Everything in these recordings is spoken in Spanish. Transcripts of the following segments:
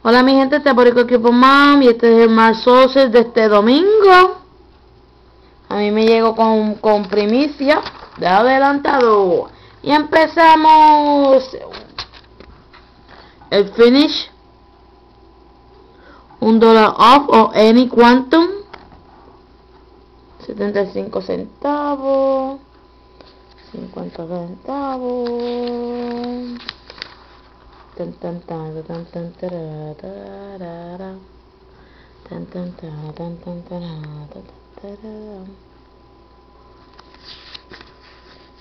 Hola mi gente, este es Borico Equipo Mom y este es el Mar Sauces de este domingo. A mí me llegó con, con primicia de adelantado. Y empezamos el finish. Un dólar off o any quantum. 75 centavos. 50 centavos. Tan tan tan tan tan. Tan tan tan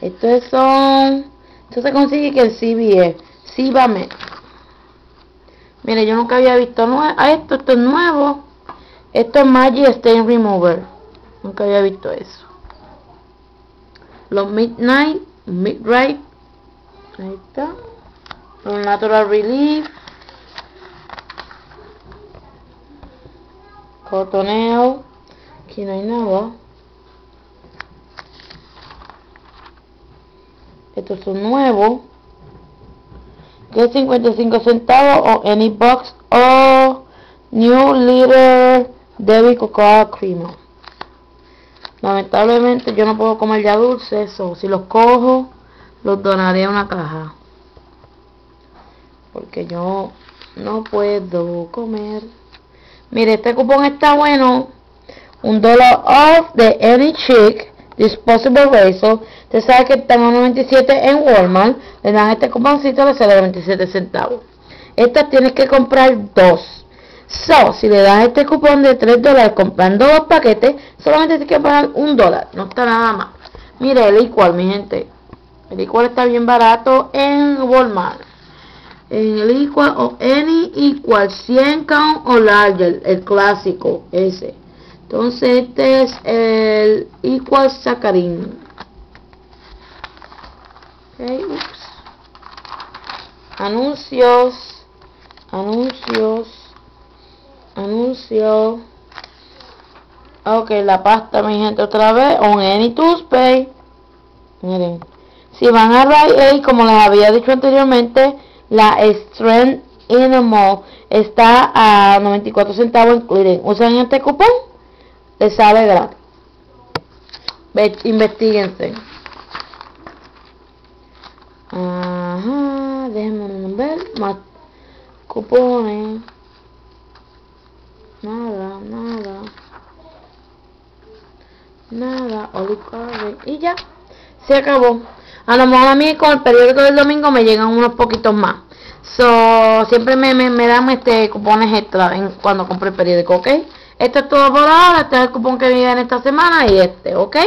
tan son. Esto se consigue que el CBS. Síbame. Mire, yo nunca había visto nue- a esto. Esto es nuevo. Esto es Magic Stain Remover. Nunca había visto eso. Los Midnight. Midnight. Ahí está. Los Natural Relief. Cotoneo. Aquí no hay nada. Estos son nuevos. Que es 55 centavos o any box o new liter Debbie Cocoa Creamer. Lamentablemente yo no puedo comer ya dulces o si los cojo los donaré a una caja. Porque yo no puedo comer. Mire, este cupón está bueno. Un dólar off de Any Chick Disposable Razor. Usted sabe que están a 97 en Walmart. Le dan este cuponcito, le sale a 27 centavos. Estas tienes que comprar dos. So, si le das este cupón de 3 dólares comprando dos paquetes, solamente tienes que pagar un dólar. No está nada más. Mire, el igual, mi gente. El igual está bien barato en Walmart. En el Equal o Any Equal 100 count o larger, el clásico, ese. Entonces este es el Equal Saccharin. Ok, ups. Anuncios, anuncios, anuncio. Ok, la pasta, mi gente, otra vez, on Any Toothpaste. Miren, si van a Aid, como les había dicho anteriormente, la Strength Animal está a 94 centavos en clearing. Usan este cupón, les sale gratis. Ve, investiguense. Ajá, déjenme ver más cupones. Nada, nada. Nada. Y ya, se acabó. A lo mejor a mí con el periódico del domingo me llegan unos poquitos más. So, siempre me, me, me dan este cupones extra en, cuando compro el periódico, ¿ok? Esto es todo por ahora. Este es el cupón que viene en esta semana y este, ¿ok?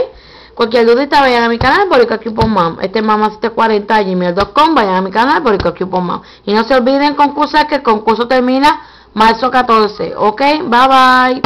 Cualquier dudita vayan a mi canal Borica Coupon Mom. Este es mamá740 gmail.com. Vayan a mi canal Borica Coupon Mom. Y no se olviden concursar que el concurso termina marzo 14, ¿ok? Bye bye.